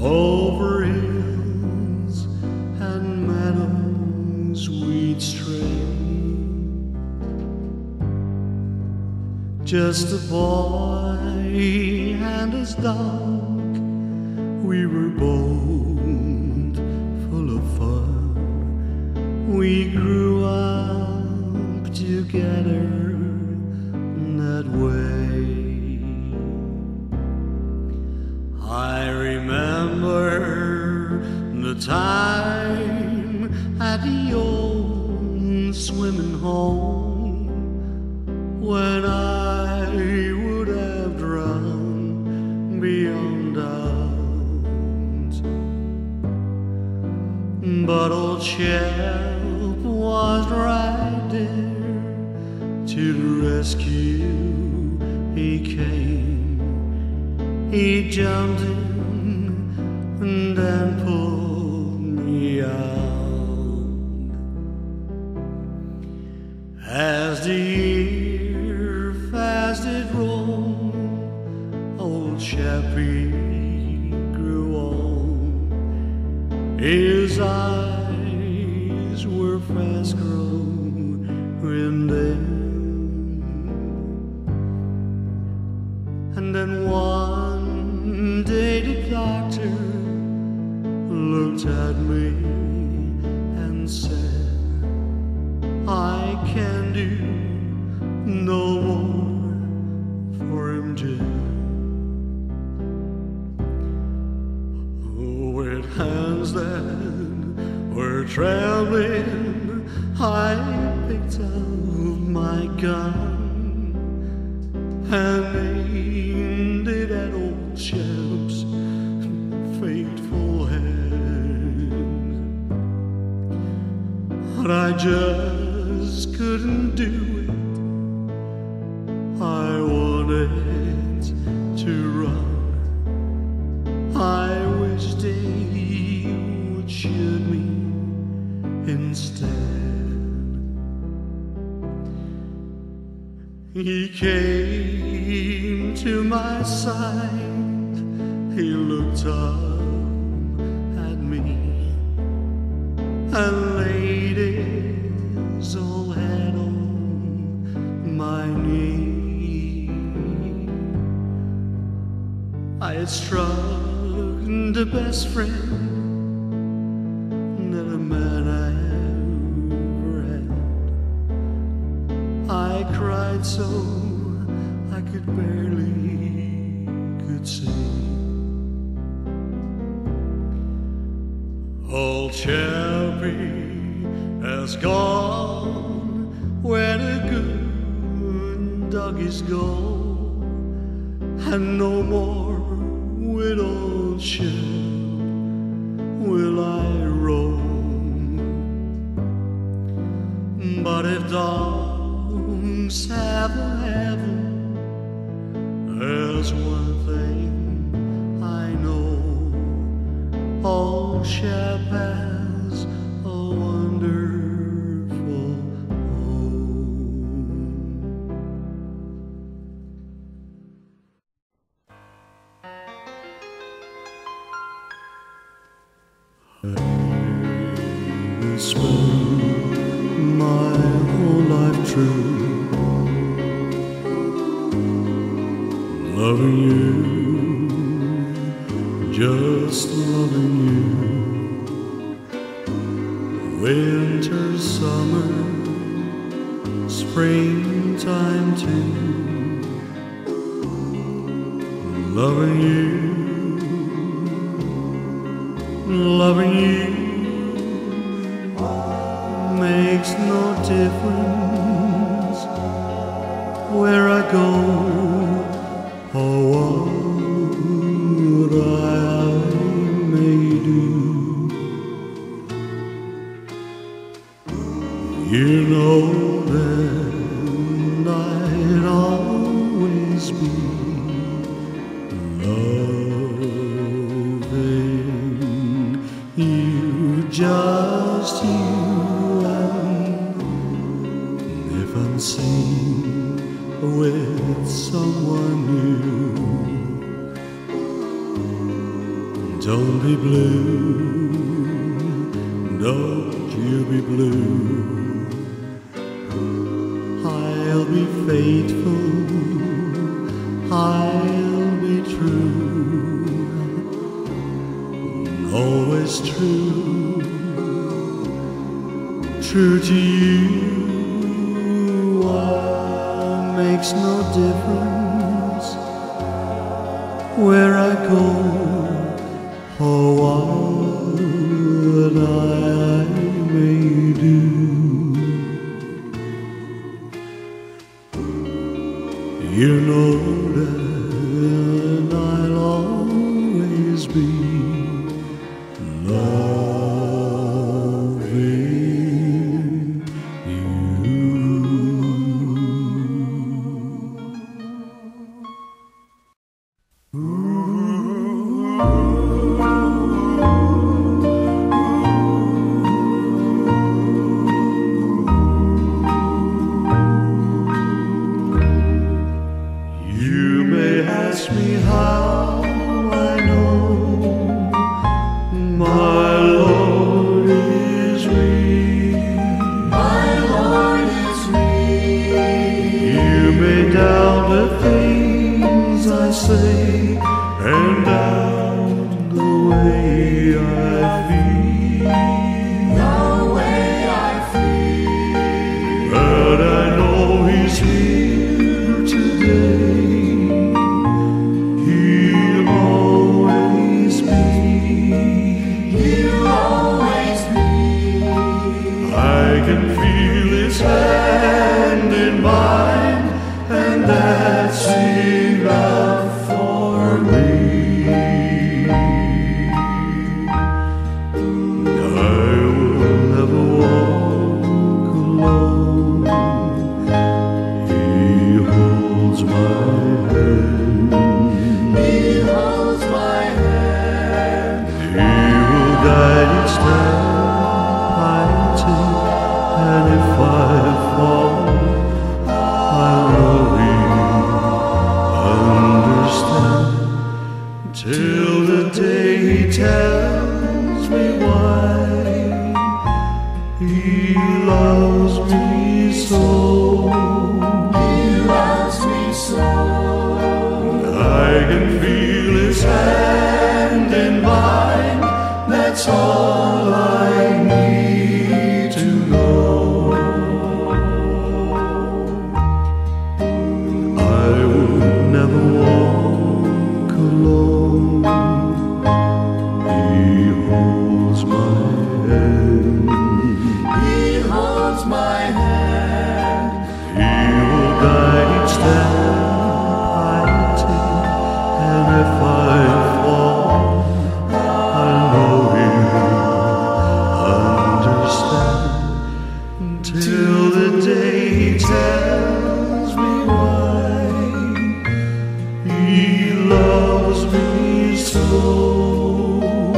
over hills and meadows we'd stray. Just a boy and his dog, we were both full of fun. We grew up together that way. Home when I would have drowned beyond doubt. But old Shep was right there to the rescue. He came, he jumped in and then pulled His eyes were fast growing dim. And my gun and it at old Shep's fateful head. But I just at me his old oh, head on my knee. I had struck the best friend that a man ever had. I cried so I could barely could see. Old Chappie has gone where the good doggies go, and no more with old will I roam. But if dogs have a heaven, there's one thing Old Shep has a wonderful home. spend my whole life true, loving you, just Winter, summer, springtime too, loving you, loving you makes no difference just you and if unseen with with someone new. Don't be blue, don't you be blue. I'll be faithful, I'll be true, always true, true to you. What makes no difference where I go or what I may do. You know that I'll always be You He loves me so. He loves me so. I can feel his hand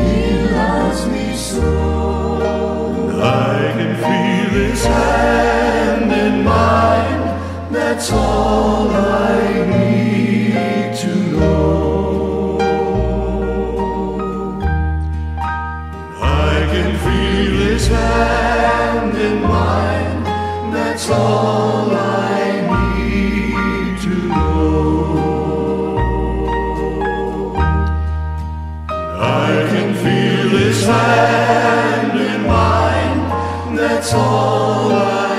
He loves me so. I can feel his hand in mine. That's all I need to know. I can feel his hand in mine. That's all I over.